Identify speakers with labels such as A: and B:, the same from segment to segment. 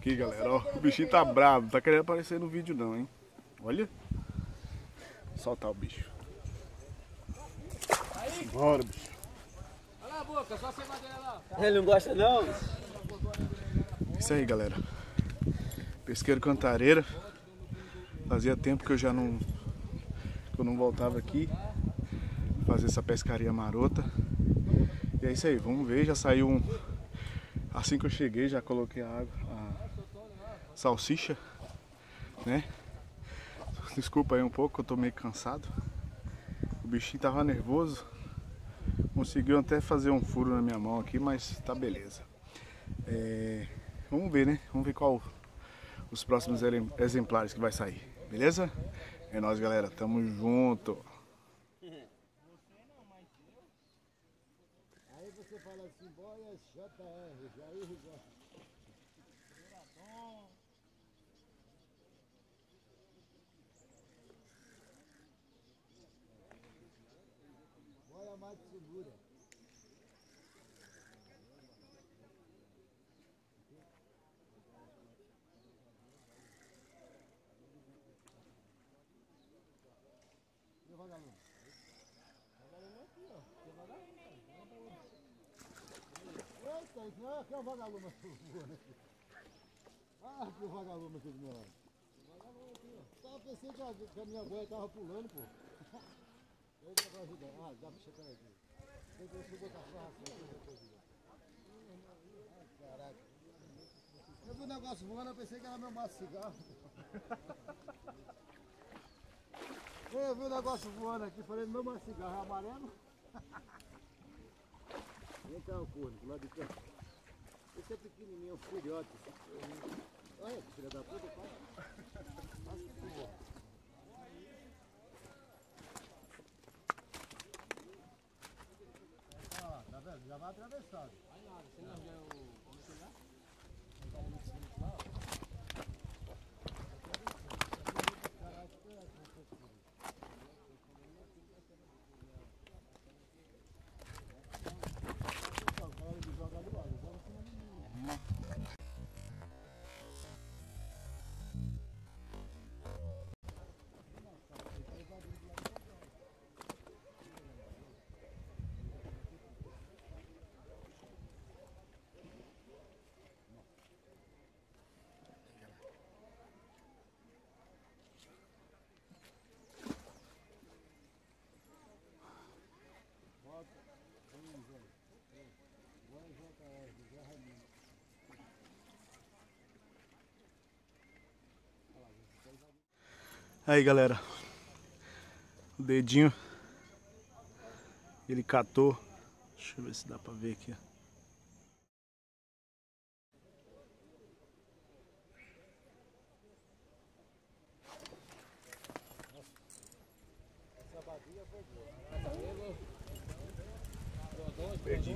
A: Aqui, galera, ó. O bichinho tá bravo. Não tá querendo aparecer no vídeo não, hein? Olha. Soltar o bicho. Bora, bicho.
B: Olha a boca, só sem madeira lá.
C: Ele não gosta não?
A: Isso aí, galera. Pesqueiro Cantareira. Fazia tempo que eu já não que eu não voltava aqui fazer essa pescaria marota. E é isso aí, vamos ver, já saiu um assim que eu cheguei, já coloquei a água, salsicha, né? Desculpa aí um pouco, eu tô meio cansado. O bichinho tava nervoso. Conseguiu até fazer um furo na minha mão aqui, mas tá beleza. É, vamos ver, né? Vamos ver qual os próximos exemplares que vai sair. Beleza? É nóis, galera. Tamo junto.
D: Aí você fala assim, boia JR, Jair. Mais segura. E o vagalume? Vagalume aqui, ó. Vagalume, cara. Eita, isso não é é o vagalume voando aqui. Ah, que vagalume aqui do meu lado. Vagalume aqui, ó. Tava pensando que a, que a minha boia tava pulando, pô. Aqui. Eu vi o negócio voando, eu pensei que era meu maço cigarro. Eu vi o negócio voando aqui, falei, meu maço cigarro é amarelo. Vem cá, o corno, lado de cá. Esse é pequenininho, um filhote. Olha, filha da puta, pai. Nossa, que. Já vai atravessado.
A: Aí, galera. O dedinho. Ele catou. Deixa eu ver se dá pra ver aqui. ó. Perdi.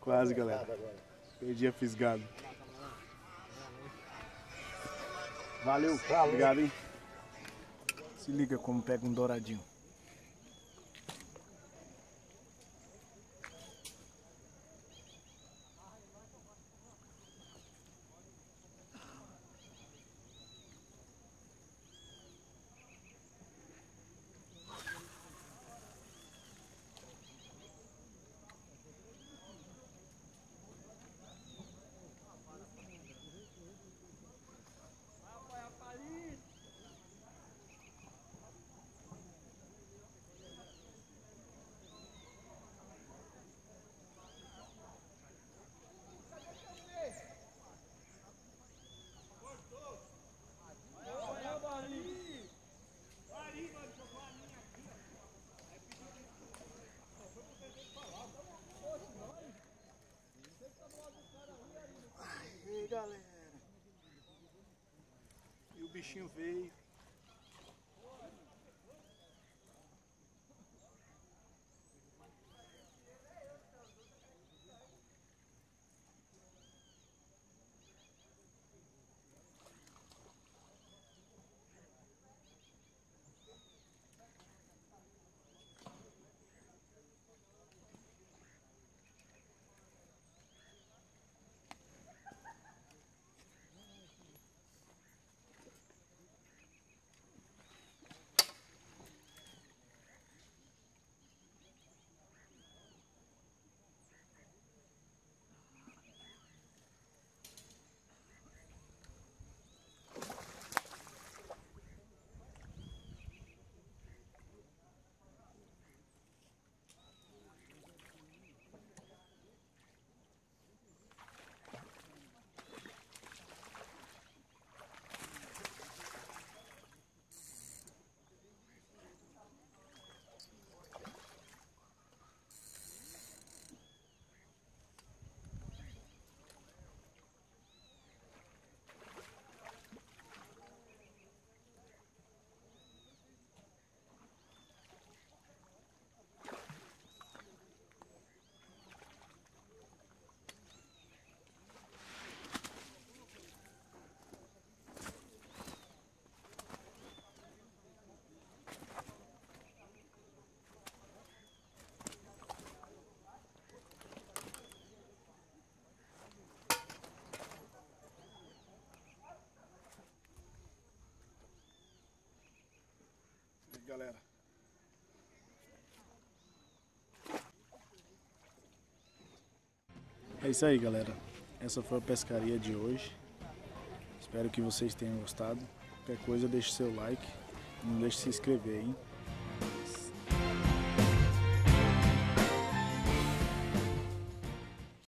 A: Quase, galera. Perdi a fisgada. Valeu, obrigado, hein? Se liga como pega um douradinho. Bichinho veio. Galera. É isso aí, galera. Essa foi a pescaria de hoje. Espero que vocês tenham gostado. Qualquer coisa, deixe seu like. Não deixe de se inscrever, hein?